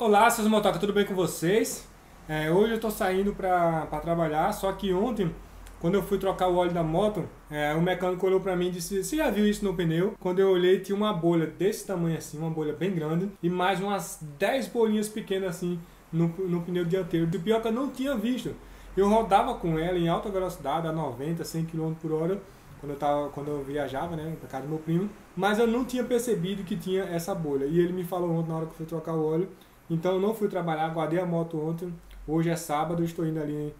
Olá, seus motoca, tudo bem com vocês? É, hoje eu estou saindo para trabalhar, só que ontem, quando eu fui trocar o óleo da moto, é, o mecânico olhou para mim e disse: Você já viu isso no pneu? Quando eu olhei, tinha uma bolha desse tamanho assim, uma bolha bem grande, e mais umas 10 bolinhas pequenas assim no, no pneu dianteiro. E pior que eu não tinha visto. Eu rodava com ela em alta velocidade, a 90, 100 km por hora, quando eu, tava, quando eu viajava, né, para casa do meu primo, mas eu não tinha percebido que tinha essa bolha. E ele me falou ontem na hora que eu fui trocar o óleo então eu não fui trabalhar, guardei a moto ontem. Hoje é sábado, estou indo ali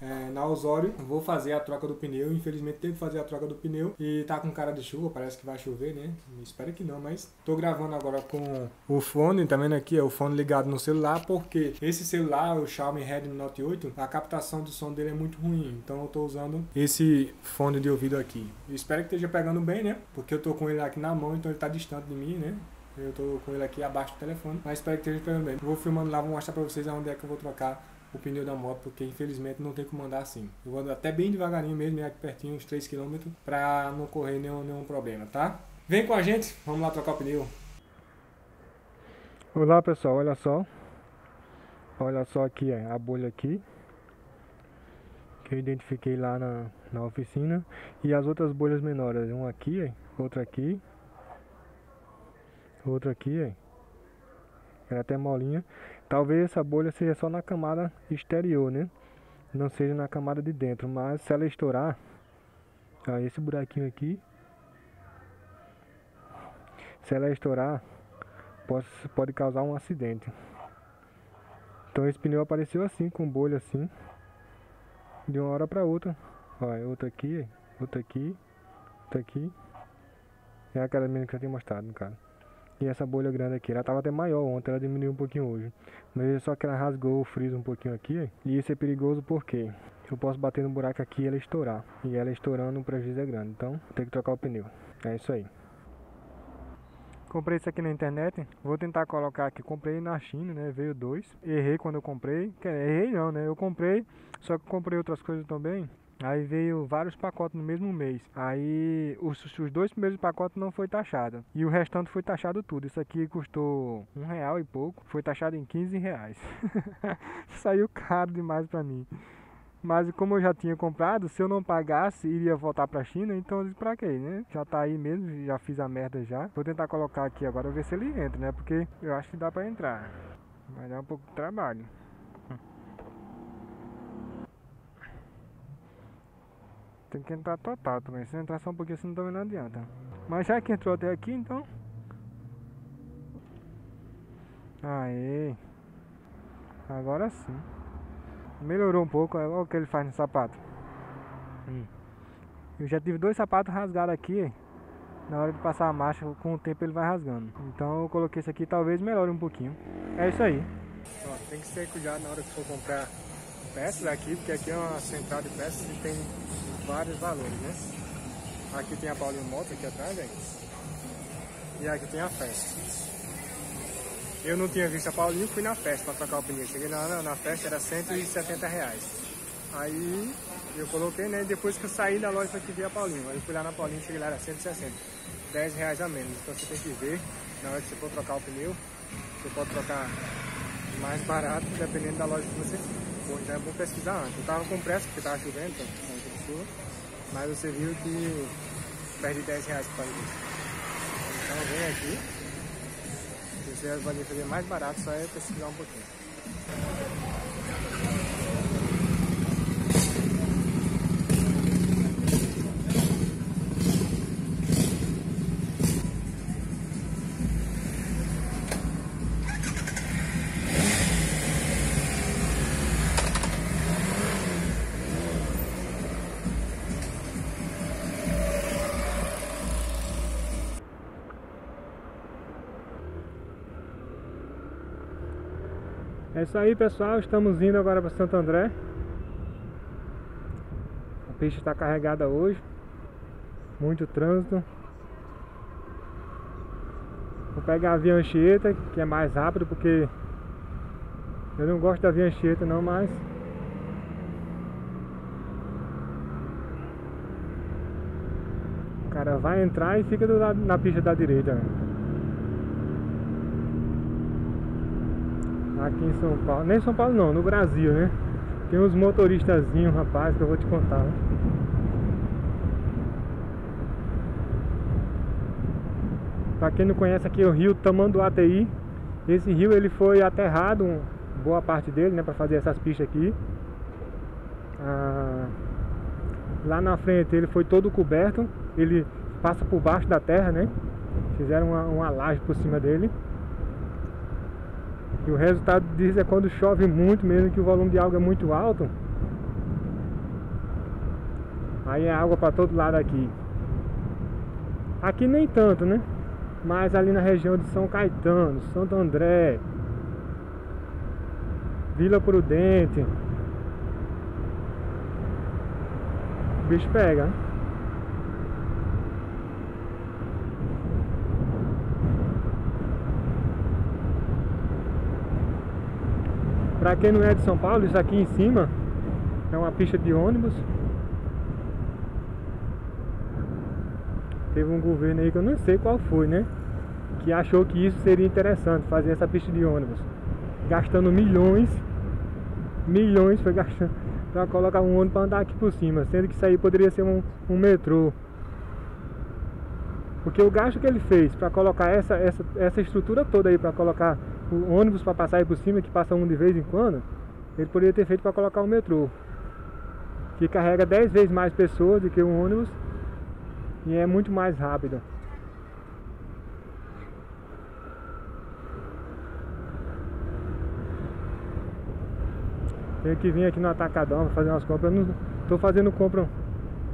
é, na Osório. Vou fazer a troca do pneu. Infelizmente teve que fazer a troca do pneu. E tá com cara de chuva, parece que vai chover, né? Espero que não, mas tô gravando agora com o fone, tá vendo aqui? É o fone ligado no celular, porque esse celular, o Xiaomi Redmi Note 8, a captação do som dele é muito ruim. Então eu tô usando esse fone de ouvido aqui. espero que esteja pegando bem, né? Porque eu tô com ele aqui na mão, então ele tá distante de mim, né? Eu tô com ele aqui abaixo do telefone, mas espero que esteja pegando bem. Vou filmando lá, vou mostrar pra vocês aonde é que eu vou trocar o pneu da moto, porque infelizmente não tem como andar assim. Eu vou andar até bem devagarinho mesmo, aqui pertinho, uns 3 km, pra não correr nenhum, nenhum problema, tá? Vem com a gente, vamos lá trocar o pneu. Olá pessoal, olha só. Olha só aqui, a bolha aqui. Que eu identifiquei lá na, na oficina. E as outras bolhas menores, uma aqui, outra aqui Outra aqui, ó. Ela é até molinha. Talvez essa bolha seja só na camada exterior, né? Não seja na camada de dentro. Mas se ela estourar, ó, esse buraquinho aqui. Se ela estourar, pode, pode causar um acidente. Então esse pneu apareceu assim, com bolha assim. De uma hora para outra. Olha, outra aqui, outra aqui, outra aqui. É aquela mesmo que eu tinha mostrado, cara. E essa bolha grande aqui, ela tava até maior ontem, ela diminuiu um pouquinho hoje. Mas só que ela rasgou o friso um pouquinho aqui. E isso é perigoso porque eu posso bater no buraco aqui e ela estourar. E ela estourando o prejuízo é grande. Então tem que trocar o pneu. É isso aí. Comprei isso aqui na internet. Vou tentar colocar aqui. Comprei na China, né? Veio dois. Errei quando eu comprei. Errei não, né? Eu comprei. Só que comprei outras coisas também. Aí veio vários pacotes no mesmo mês. Aí os, os, dois primeiros pacotes não foi taxado. E o restante foi taxado tudo. Isso aqui custou um real e pouco. Foi taxado em 15 reais. Saiu caro demais pra mim. Mas como eu já tinha comprado, se eu não pagasse, iria voltar pra China, então eu disse pra quê, né? Já tá aí mesmo, já fiz a merda já. Vou tentar colocar aqui agora, ver se ele entra, né? Porque eu acho que dá pra entrar. Vai dar um pouco de trabalho. Tem que entrar total também. Se entrar só um pouquinho assim também não adianta. Mas já que entrou até aqui, então. Aí. Agora sim. Melhorou um pouco. Olha o que ele faz no sapato. Hum. Eu já tive dois sapatos rasgados aqui. Na hora de passar a marcha, com o tempo ele vai rasgando. Então eu coloquei esse aqui, talvez melhore um pouquinho. É isso aí. Ó, tem que ter cuidado na hora que for comprar peças aqui, porque aqui é uma central de peças e tem vários valores, né? Aqui tem a Paulinho Moto aqui atrás, gente. E aqui tem a festa. Eu não tinha visto a Paulinho, fui na festa para trocar o pneu. Cheguei na, na festa, era 170 reais. Aí eu coloquei, né? Depois que eu saí da loja que vi a Paulinho. Aí eu fui lá na Paulinho, cheguei lá, era 160. 10 reais a menos. Então você tem que ver, na hora que você for trocar o pneu, você pode trocar mais barato, dependendo da loja que você for. Então é bom pesquisar antes. Eu tava com pressa porque tava chovendo, então, mas você viu que perde 10 reais por causa disso. Então vem aqui, você vai fazer mais barato, só é pesquisar um pouquinho. É isso aí pessoal, estamos indo agora para Santo André. A pista está carregada hoje. Muito trânsito. Vou pegar a via Anchieta, que é mais rápido porque Eu não gosto da via Anchieta não, mas O cara vai entrar e fica do lado, na pista da direita né? Aqui em São Paulo, nem em São Paulo não, no Brasil, né? Tem uns motoristazinhos, rapaz, que eu vou te contar. Né? Pra quem não conhece aqui é o rio Tamanduateí. Esse rio ele foi aterrado, boa parte dele, né, para fazer essas pistas aqui. Ah, lá na frente ele foi todo coberto, ele passa por baixo da terra, né? Fizeram uma, uma laje por cima dele. E o resultado disso é quando chove muito, mesmo que o volume de água é muito alto. Aí é água para todo lado aqui. Aqui nem tanto, né? Mas ali na região de São Caetano, Santo André, Vila Prudente. O bicho pega. Pra quem não é de São Paulo, isso aqui em cima é uma pista de ônibus. Teve um governo aí que eu não sei qual foi, né? Que achou que isso seria interessante, fazer essa pista de ônibus. Gastando milhões, milhões foi gastando para colocar um ônibus para andar aqui por cima, sendo que isso aí poderia ser um, um metrô. Porque o gasto que ele fez para colocar essa, essa, essa estrutura toda aí, para colocar o ônibus para passar aí por cima, que passa um de vez em quando, ele poderia ter feito para colocar o metrô. Que carrega 10 vezes mais pessoas do que um ônibus e é muito mais rápido. Tenho que vir aqui no Atacadão para fazer umas compras. Eu não tô fazendo compra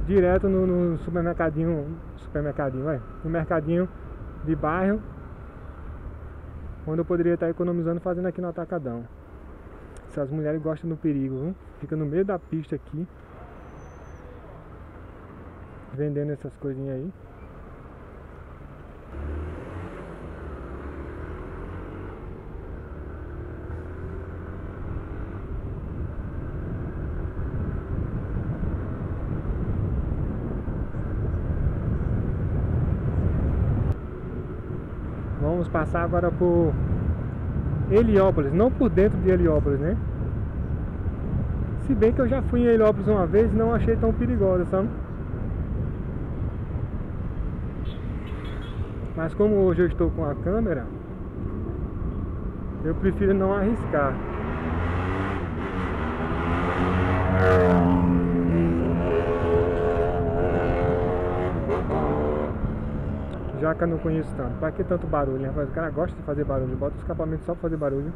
direto no, no supermercadinho, supermercadinho, vai, no mercadinho de bairro onde eu poderia estar economizando fazendo aqui no Atacadão. Essas mulheres gostam do perigo, viu? Fica no meio da pista aqui. Vendendo essas coisinhas aí. Vamos passar agora por Heliópolis, não por dentro de Heliópolis, né? Se bem que eu já fui em Heliópolis uma vez e não achei tão perigosa, sabe? Mas como hoje eu estou com a câmera, eu prefiro não arriscar. Já que eu não conheço tanto. Pra que tanto barulho, rapaz? O cara gosta de fazer barulho, bota o escapamento só pra fazer barulho.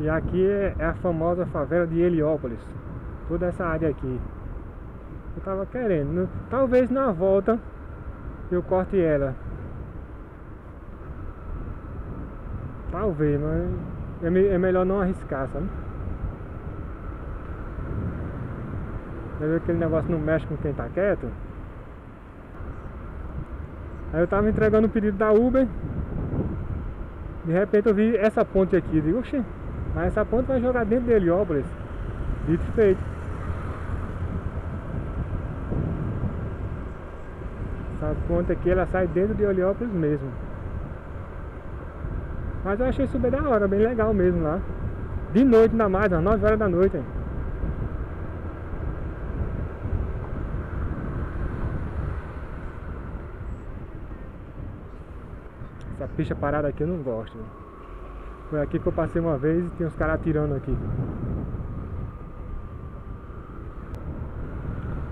E aqui é, é a famosa favela de Heliópolis. Toda essa área aqui. Eu tava querendo. Talvez na volta eu corte ela. Talvez, mas é, é melhor não arriscar, sabe? Ver aquele negócio não mexe com quem tá quieto? Aí eu tava entregando o pedido da Uber. De repente eu vi essa ponte aqui. Digo, oxê, mas essa ponte vai jogar dentro de Heliópolis. Dito feito. Essa ponte aqui ela sai dentro de Heliópolis mesmo. Mas eu achei super da hora, bem legal mesmo lá. De noite ainda mais, às 9 horas da noite. Hein? Pista parada aqui eu não gosto. Foi aqui que eu passei uma vez e tem uns caras atirando aqui.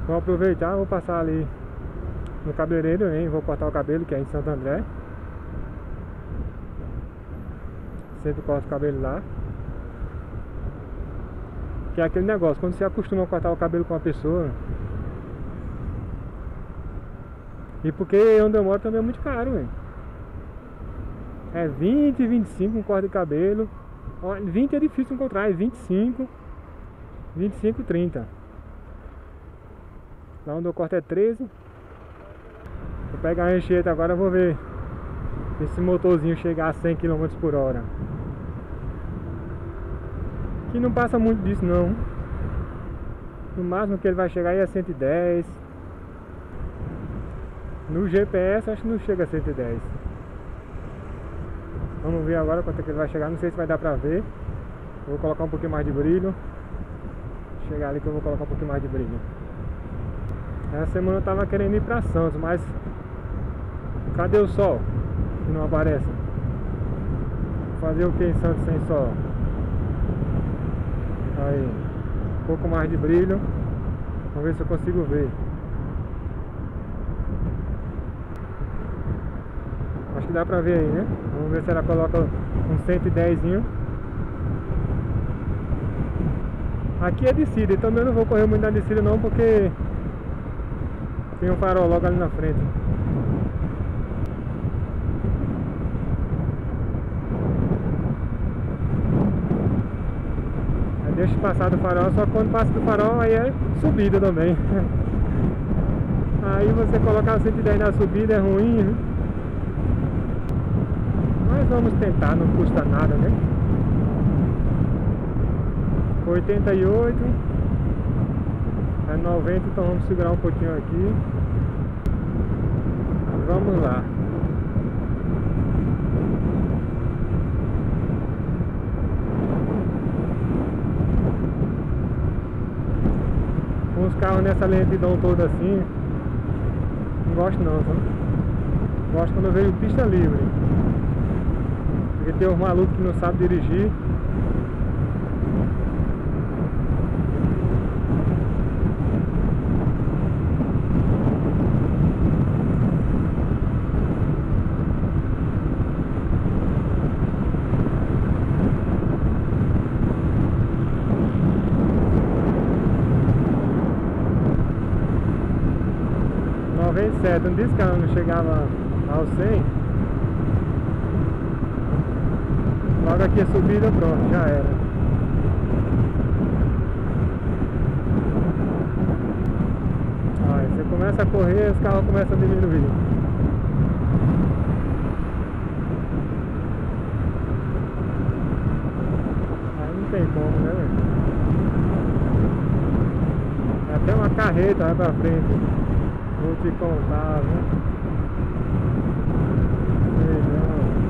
Vou aproveitar, vou passar ali no cabeleireiro, hein? Vou cortar o cabelo, que é em Santo André. Sempre corto o cabelo lá. Que é aquele negócio, quando você acostuma a cortar o cabelo com uma pessoa. E porque onde eu moro também é muito caro, velho. É 20, 25 um corte de cabelo. 20 é difícil encontrar, é 25, 25, 30. Lá onde eu corto é 13. Vou pegar a enxerta agora, vou ver esse motorzinho chegar a 100 km por hora. Que não passa muito disso não. No máximo que ele vai chegar aí é 110. No GPS acho que não chega a 110. Vamos ver agora quanto é que ele vai chegar. Não sei se vai dar pra ver. Vou colocar um pouquinho mais de brilho. Chegar ali que eu vou colocar um pouquinho mais de brilho. Essa semana eu tava querendo ir pra Santos, mas cadê o sol? Que não aparece. Fazer o que em Santos sem sol? Aí, um pouco mais de brilho. Vamos ver se eu consigo ver. Acho que dá pra ver aí, né? Vamos ver se ela coloca um 110 Aqui é descida, então eu não vou correr muito na descida não, porque tem um farol logo ali na frente. Deixa passar do farol, só quando passa do farol aí é subida também. Aí você colocar 110 na subida é ruim, né? Mas vamos tentar, não custa nada, né? 88 é 90, então vamos segurar um pouquinho aqui. Vamos lá. Os carros nessa lentidão toda assim, não gosto não, sabe? Gosto quando eu vejo pista livre. Porque tem uns malucos que não sabem dirigir. certo, não disse que ela não chegava ao 100 Logo aqui a subida, pronto, já era Aí você começa a correr, os carros começam a diminuir Aí não tem como, né, velho? Até uma carreta vai pra frente Vou te contar, viu? Sei não.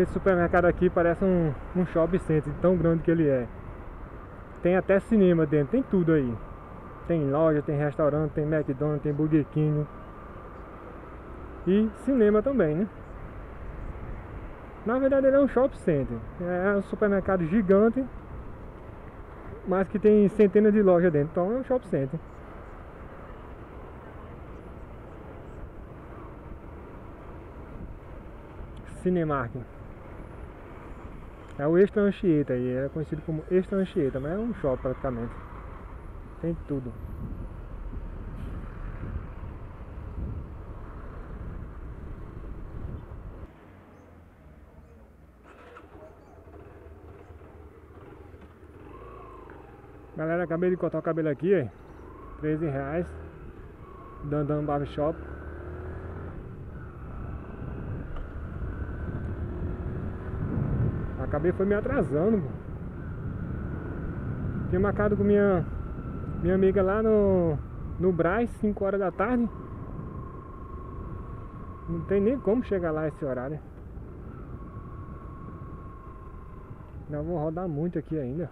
Esse supermercado aqui parece um, um shopping center, tão grande que ele é. Tem até cinema dentro, tem tudo aí. Tem loja, tem restaurante, tem McDonald's, tem Burger King. E cinema também, né? Na verdade ele é um shopping center. É um supermercado gigante, mas que tem centenas de lojas dentro. Então é um shopping center. Cinemark. É o Extra Anchieta aí, é conhecido como Extra Anchieta, mas é um shopping praticamente. Tem tudo. Galera, acabei de cortar o cabelo aqui, 13 reais. Dandan Barbershop. Acabei foi me atrasando. Tinha marcado com minha minha amiga lá no no Braz, 5 horas da tarde. Não tem nem como chegar lá esse horário. Ainda vou rodar muito aqui ainda.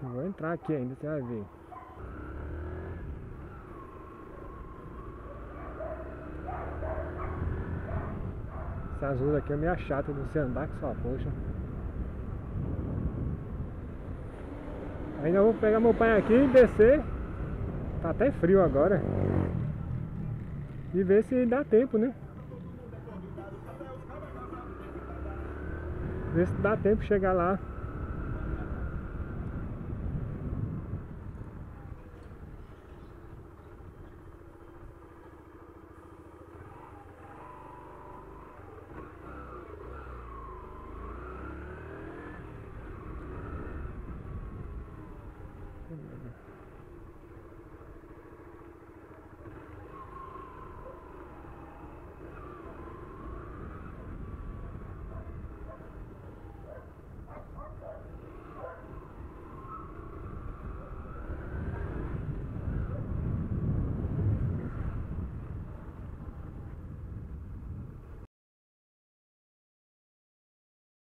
Vou entrar aqui ainda, você vai ver. Essas ruas aqui é meio chata de você andar com sua poxa. Ainda vou pegar meu pai aqui e descer. Tá até frio agora. E ver se dá tempo, né? Ver se dá tempo chegar lá